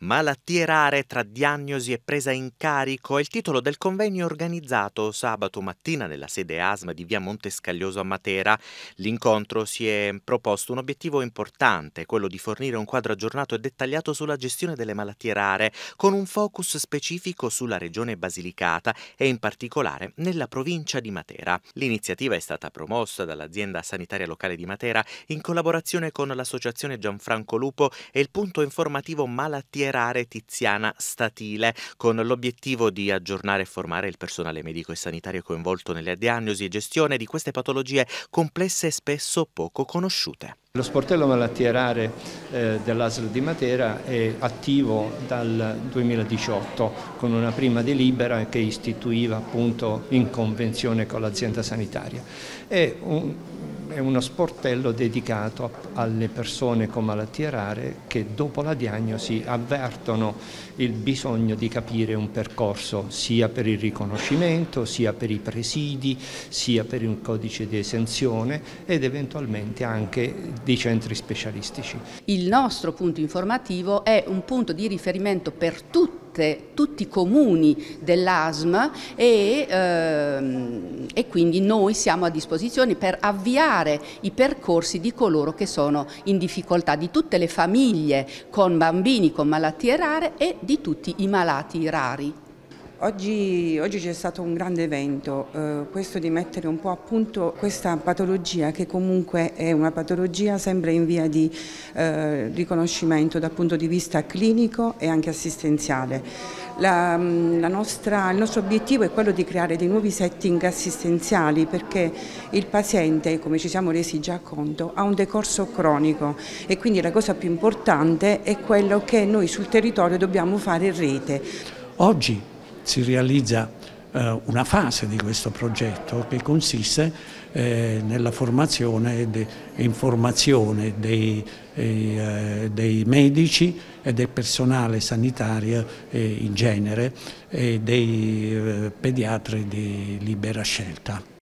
Malattie rare tra diagnosi e presa in carico è il titolo del convegno organizzato sabato mattina nella sede ASM di via Montescaglioso a Matera. L'incontro si è proposto un obiettivo importante, quello di fornire un quadro aggiornato e dettagliato sulla gestione delle malattie rare, con un focus specifico sulla regione Basilicata e in particolare nella provincia di Matera. L'iniziativa è stata promossa dall'azienda sanitaria locale di Matera in collaborazione con l'associazione Gianfranco Lupo e il punto informativo Malattie rare Tiziana Statile, con l'obiettivo di aggiornare e formare il personale medico e sanitario coinvolto nelle diagnosi e gestione di queste patologie complesse e spesso poco conosciute. Lo sportello malattie rare eh, dell'ASL di Matera è attivo dal 2018 con una prima delibera che istituiva appunto in convenzione con l'azienda sanitaria. È un, è uno sportello dedicato alle persone con malattie rare che dopo la diagnosi avvertono il bisogno di capire un percorso sia per il riconoscimento, sia per i presidi, sia per un codice di esenzione ed eventualmente anche dei centri specialistici. Il nostro punto informativo è un punto di riferimento per tutti tutti i comuni dell'ASM e, ehm, e, quindi noi siamo a disposizione per avviare i percorsi di coloro che sono in difficoltà, di tutte le famiglie con bambini con malattie rare e di tutti i malati rari. Oggi, oggi c'è stato un grande evento, eh, questo di mettere un po' a punto questa patologia che comunque è una patologia sempre in via di eh, riconoscimento dal punto di vista clinico e anche assistenziale. La, la nostra, il nostro obiettivo è quello di creare dei nuovi setting assistenziali perché il paziente, come ci siamo resi già conto, ha un decorso cronico e quindi la cosa più importante è quello che noi sul territorio dobbiamo fare rete. Oggi si realizza eh, una fase di questo progetto che consiste eh, nella formazione e informazione dei, eh, dei, medici e del personale sanitario in genere e dei pediatri di libera scelta.